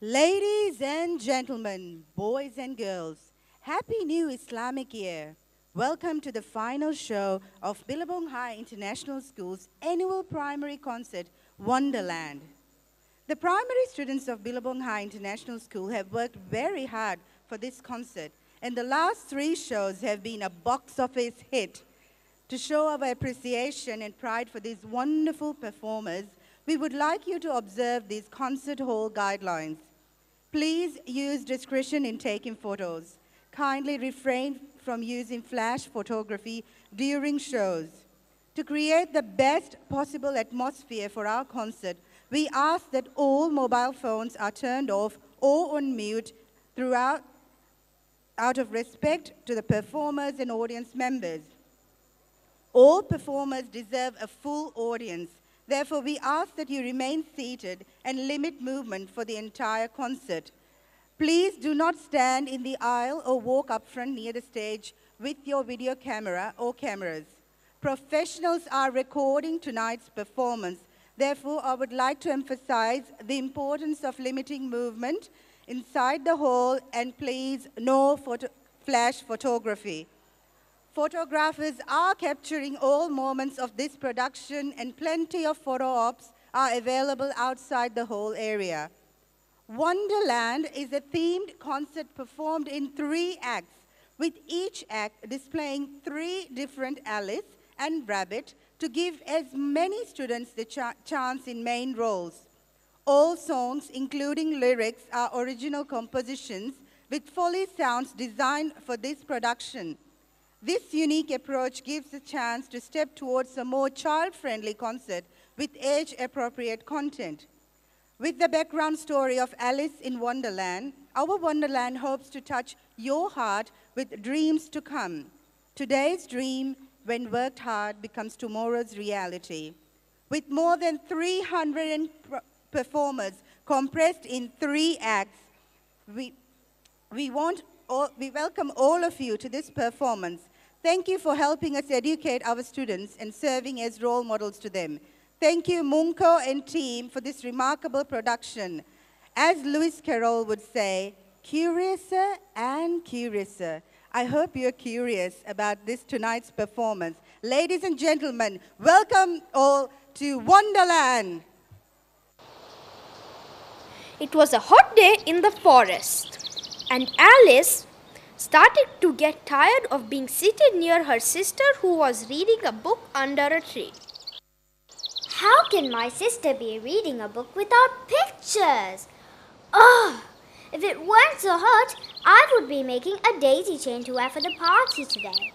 Ladies and gentlemen, boys and girls, Happy New Islamic Year. Welcome to the final show of Billabong High International School's annual primary concert, Wonderland. The primary students of Billabong High International School have worked very hard for this concert, and the last three shows have been a box office hit. To show our appreciation and pride for these wonderful performers, we would like you to observe these concert hall guidelines. Please use discretion in taking photos. Kindly refrain from using flash photography during shows. To create the best possible atmosphere for our concert, we ask that all mobile phones are turned off or on mute throughout out of respect to the performers and audience members. All performers deserve a full audience. Therefore, we ask that you remain seated and limit movement for the entire concert. Please do not stand in the aisle or walk up front near the stage with your video camera or cameras. Professionals are recording tonight's performance. Therefore, I would like to emphasize the importance of limiting movement inside the hall and please no photo flash photography. Photographers are capturing all moments of this production and plenty of photo ops are available outside the whole area. Wonderland is a themed concert performed in three acts, with each act displaying three different Alice and Rabbit to give as many students the ch chance in main roles. All songs, including lyrics, are original compositions with Foley sounds designed for this production. This unique approach gives a chance to step towards a more child-friendly concert with age-appropriate content. With the background story of Alice in Wonderland, our Wonderland hopes to touch your heart with dreams to come. Today's dream, when worked hard, becomes tomorrow's reality. With more than 300 performers compressed in three acts, we, we want all, we welcome all of you to this performance. Thank you for helping us educate our students and serving as role models to them. Thank you, Munko and team, for this remarkable production. As Lewis Carroll would say, curiouser and curiouser. I hope you're curious about this tonight's performance. Ladies and gentlemen, welcome all to Wonderland. It was a hot day in the forest and Alice started to get tired of being seated near her sister who was reading a book under a tree. How can my sister be reading a book without pictures? Oh, if it weren't so hot, I would be making a daisy chain to wear for the party today.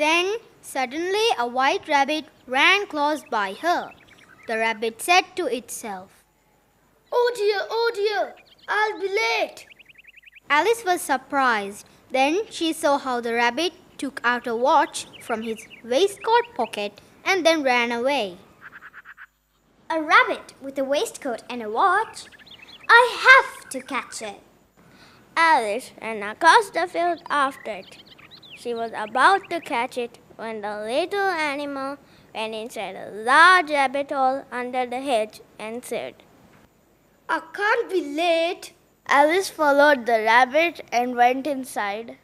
Then suddenly a white rabbit ran close by her. The rabbit said to itself, Oh dear, oh dear, I'll be late. Alice was surprised. Then she saw how the rabbit took out a watch from his waistcoat pocket and then ran away. A rabbit with a waistcoat and a watch? I have to catch it. Alice ran across the field after it. She was about to catch it when the little animal went inside a large rabbit hole under the hedge and said, I can't be late. Alice followed the rabbit and went inside.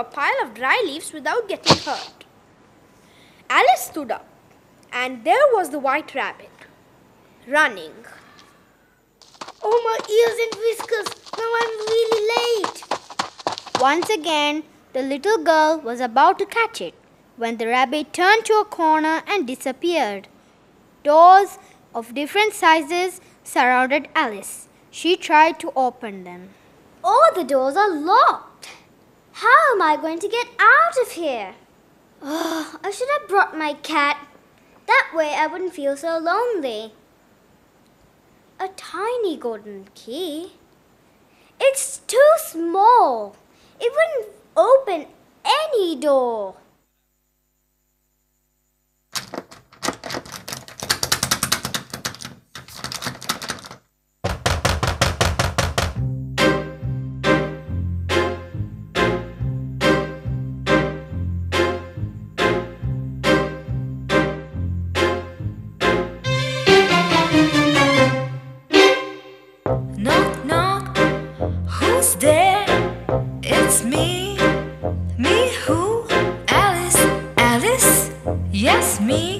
A pile of dry leaves without getting hurt. Alice stood up, and there was the white rabbit, running. Oh, my ears and whiskers! Now I'm really late. Once again, the little girl was about to catch it when the rabbit turned to a corner and disappeared. Doors of different sizes surrounded Alice. She tried to open them. All the doors are locked. How am I going to get out of here? Oh, I should have brought my cat. That way I wouldn't feel so lonely. A tiny golden key. It's too small. It wouldn't open any door. It's me, me who? Alice, Alice, yes, me.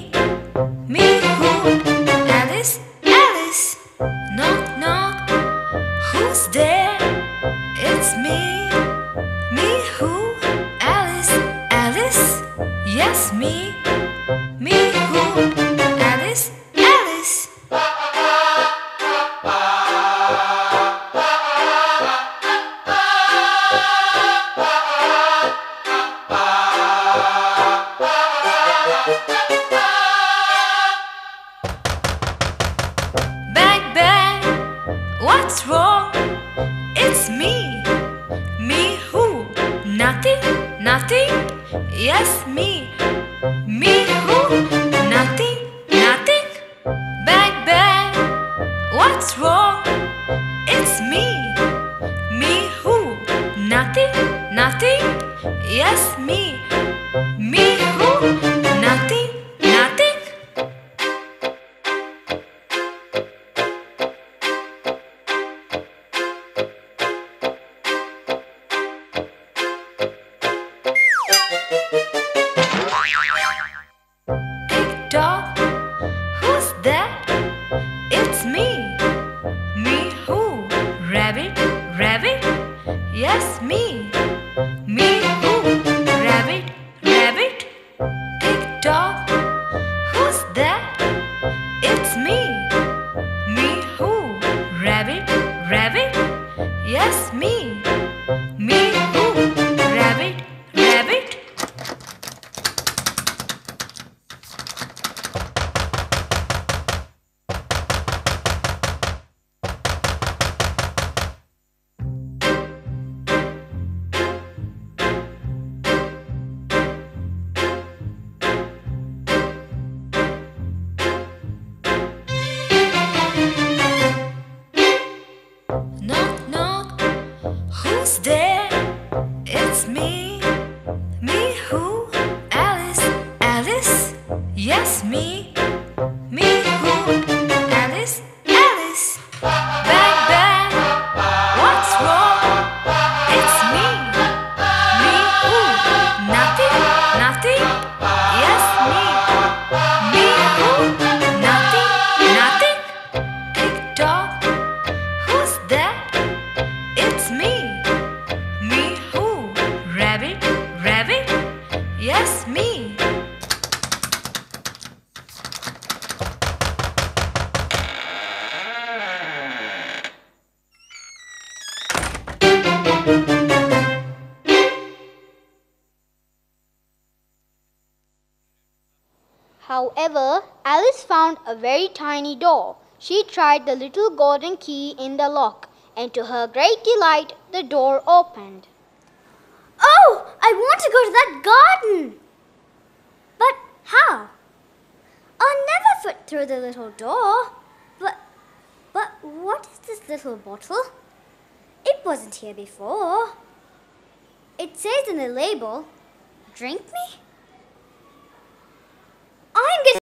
However, Alice found a very tiny door. She tried the little golden key in the lock, and to her great delight, the door opened. Oh, I want to go to that garden! But how? I'll never fit through the little door. But, but what is this little bottle? It wasn't here before. It says in the label, drink me? I'm gonna.